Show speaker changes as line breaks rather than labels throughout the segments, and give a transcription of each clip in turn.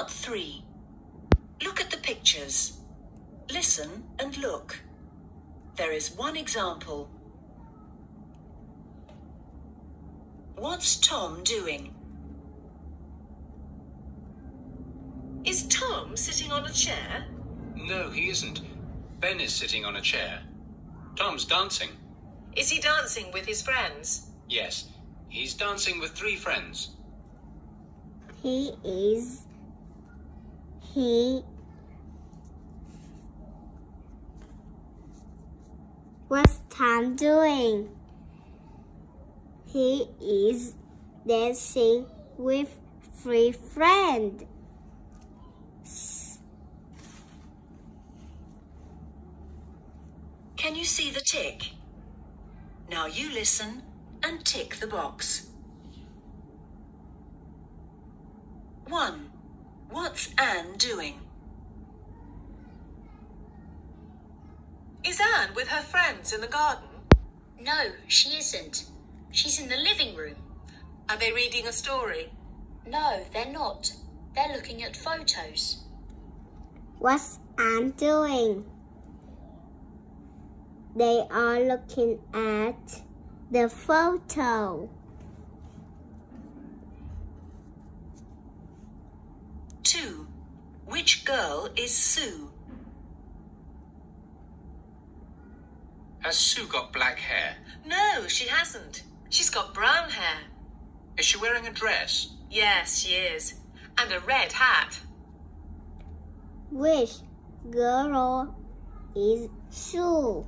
Part 3. Look at the pictures. Listen and look. There is one example. What's Tom doing?
Is Tom sitting on a chair?
No, he isn't. Ben is sitting on a chair. Tom's dancing.
Is he dancing with his friends?
Yes, he's dancing with three friends.
He is. He. What's Tom doing? He is dancing with three friends.
Can you see the tick? Now you listen and tick the box. 1. What's Anne doing?
Is Anne with her friends in the garden?
No, she isn't. She's in the living room.
Are they reading a story?
No, they're not. They're looking at photos.
What's Anne doing? They are looking at the photo.
2. Which girl is Sue?
Has Sue got black hair?
No, she hasn't. She's got brown hair.
Is she wearing a dress?
Yes, she is. And a red hat.
Which girl is Sue?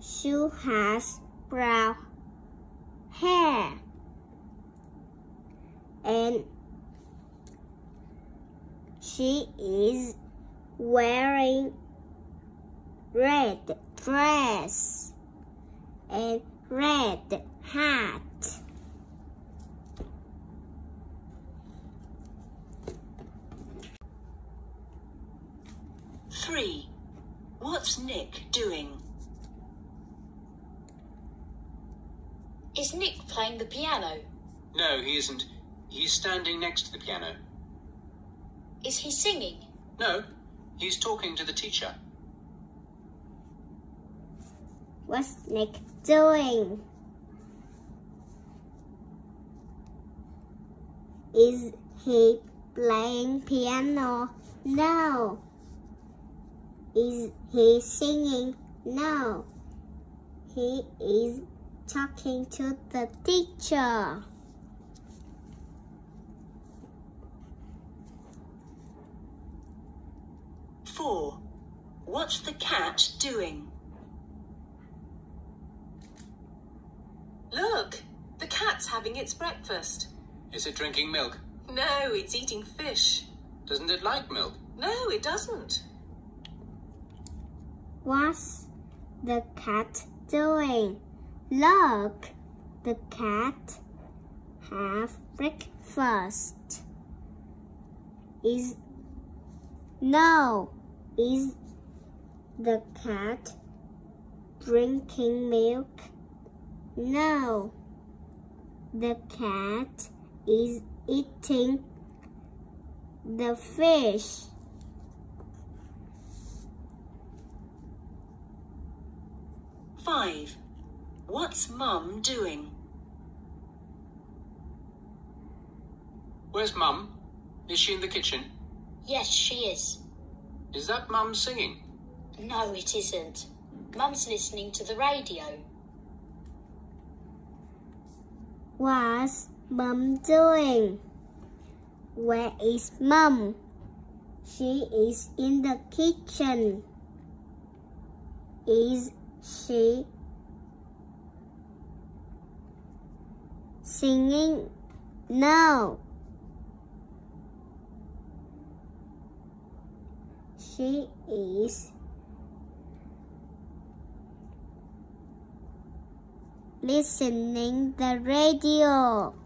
Sue has brown hair and she is wearing red dress and red hat.
Three. What's Nick doing?
Is Nick playing the piano?
No, he isn't. He's standing next to the piano.
Is he singing?
No, he's talking to the teacher.
What's Nick doing? Is he playing piano? No. Is he singing? No. He is talking to the teacher.
Four. What's the cat doing?
Look, the cat's having its breakfast.
Is it drinking milk?
No, it's eating fish.
Doesn't it like milk?
No, it doesn't.
What's the cat doing? Look, the cat have breakfast. Is no, is the cat drinking milk? No, the cat is eating the fish.
Five. What's Mum doing?
Where's Mum? Is she in the kitchen?
Yes, she is.
Is that Mum singing?
No, it isn't. Mum's listening to the radio.
What's Mum doing? Where is Mum? She is in the kitchen. Is she singing? No. She is listening the radio.